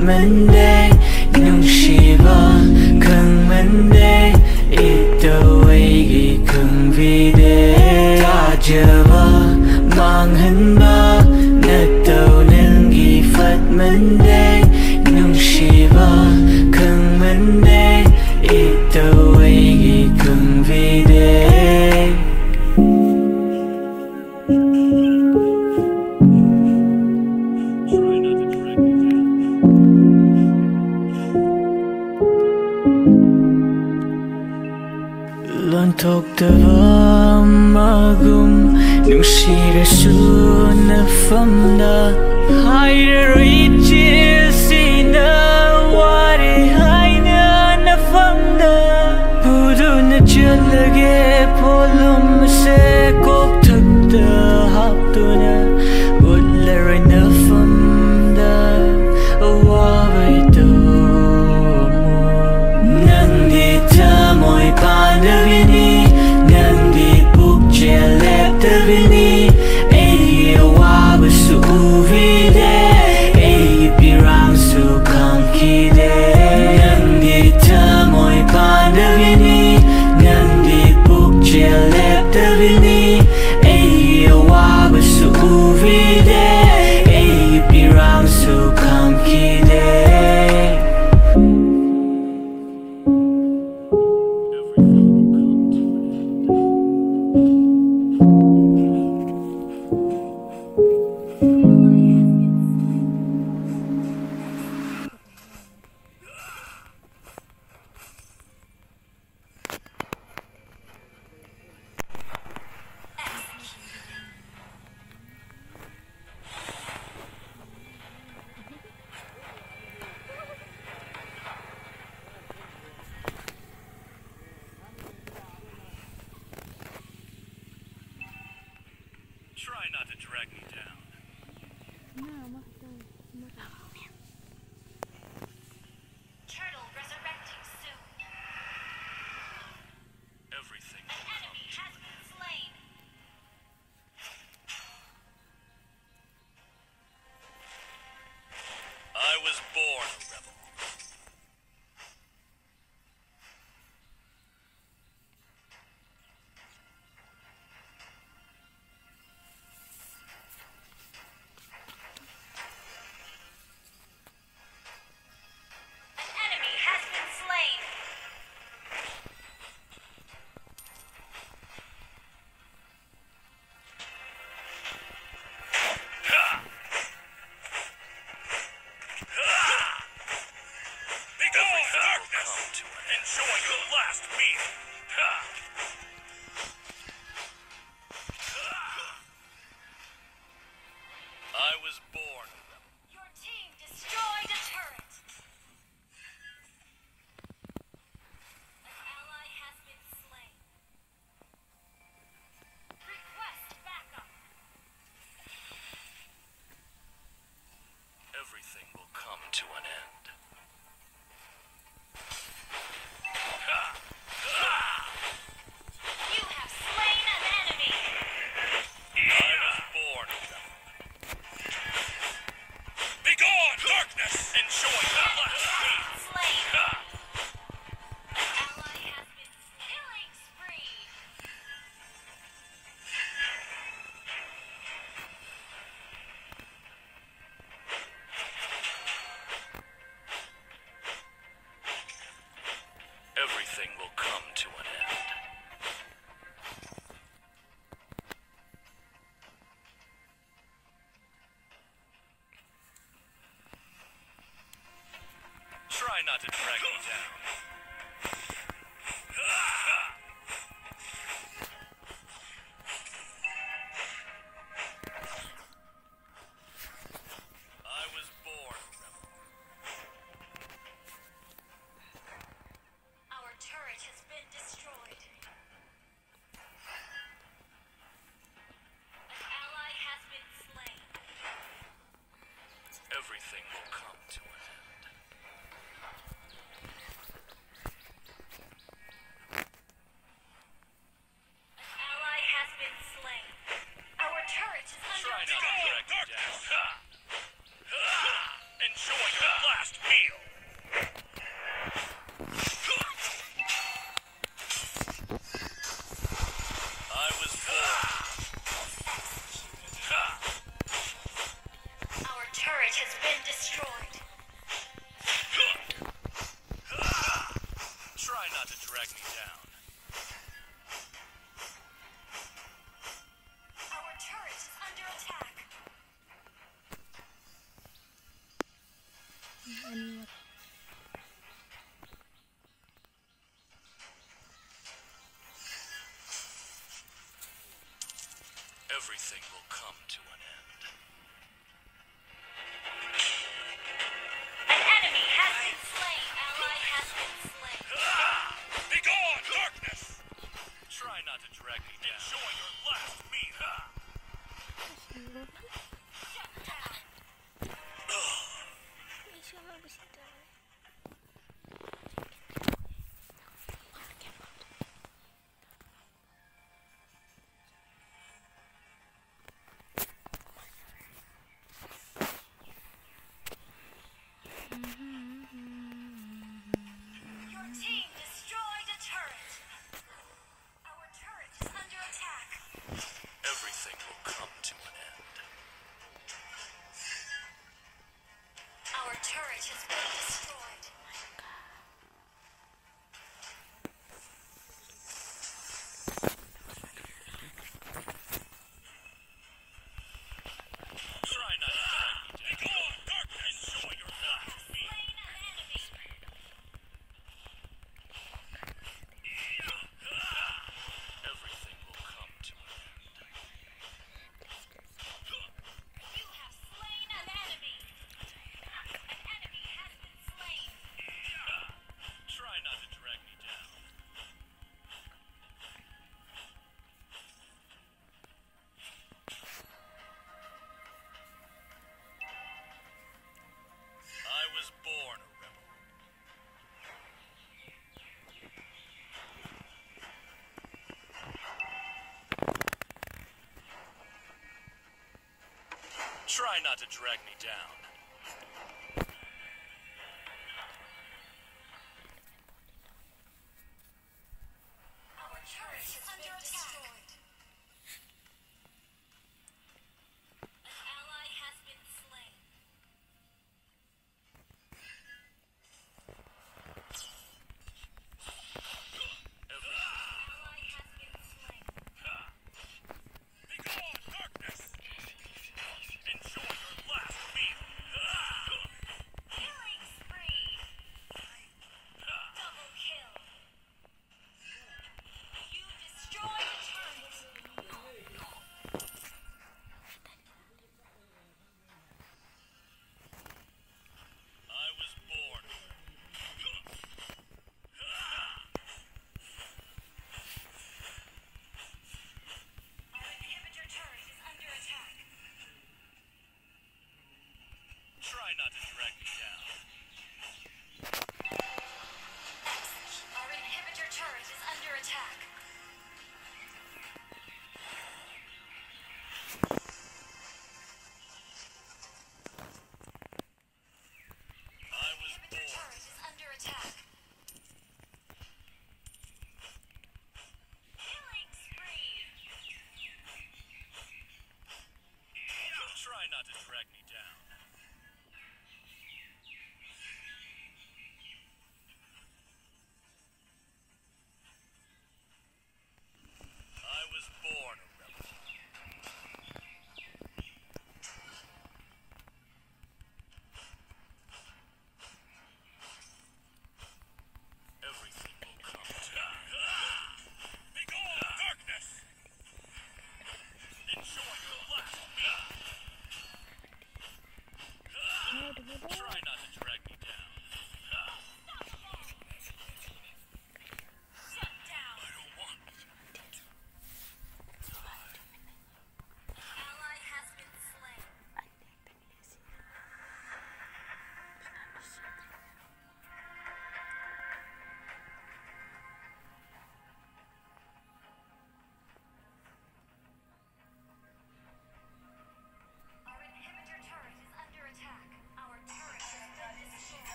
Monday. toktava magum nungshira hai famda higher reaches enough Try not to drag me down. No. everything will come to an end. everything will come to an drag me down. Our turret is under attack. Try not to drag me down. try not to drag me down.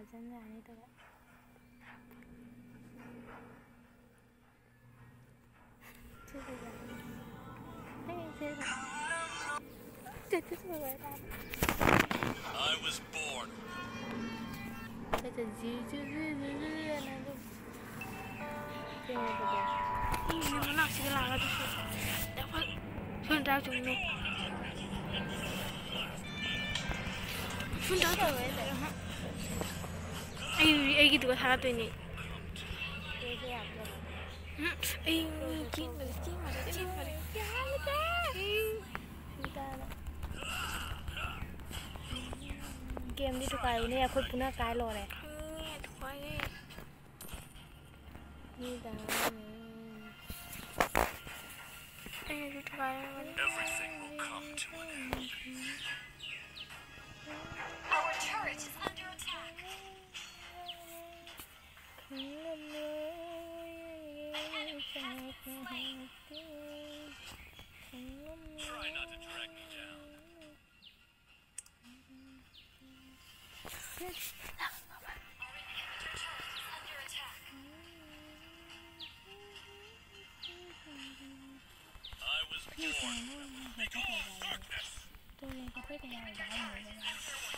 আজান I was born. 아이 애기 누가 살았더니 에이 찐머리 찐머리 찐머리 게임 đi thuộc bài này khôi puna cái rồi này thuộc bài này như đó ai thuộc bài này everything will come to an end our turret is under attack I was born to make a whole darkness. Don't make a freaking out of diamonds.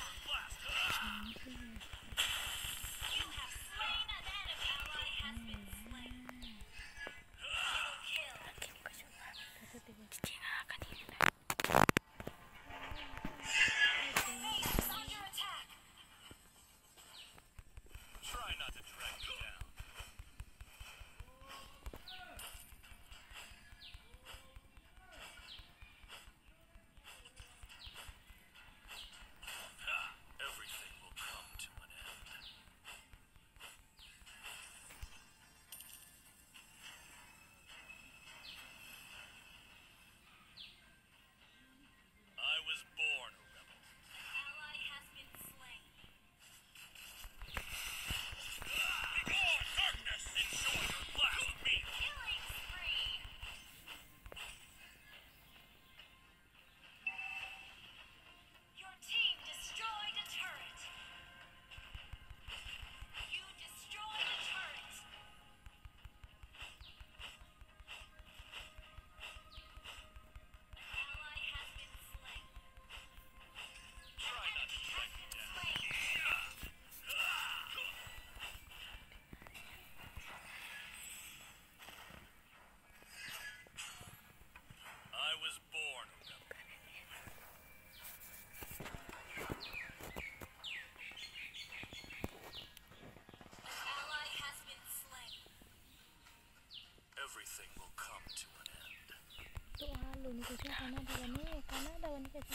लोने कैसे खाना डवाने खाना डवाने कैसे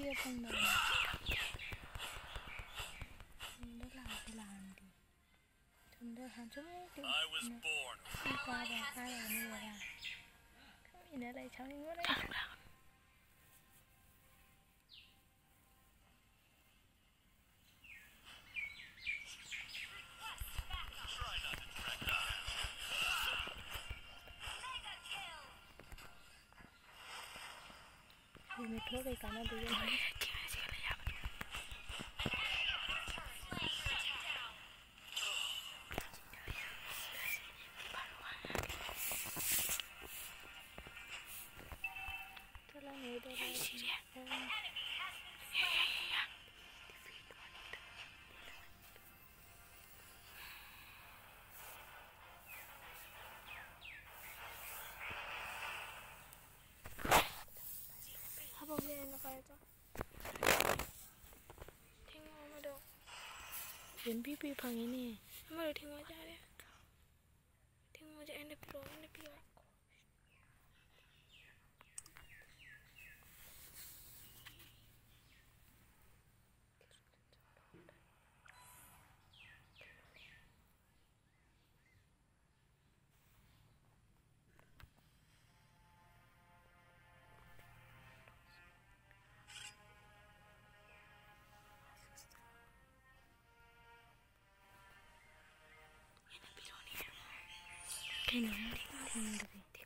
ये अपन सुंदर लांटी लांटी सुंदर हाँ चलो तो इस बार बाहर आने वाला เห็นอะไรเช้านี้ก็ได้ 我得赶到这个人比比旁人呢，他妈的听我家的，听我家的不，那不。Can you?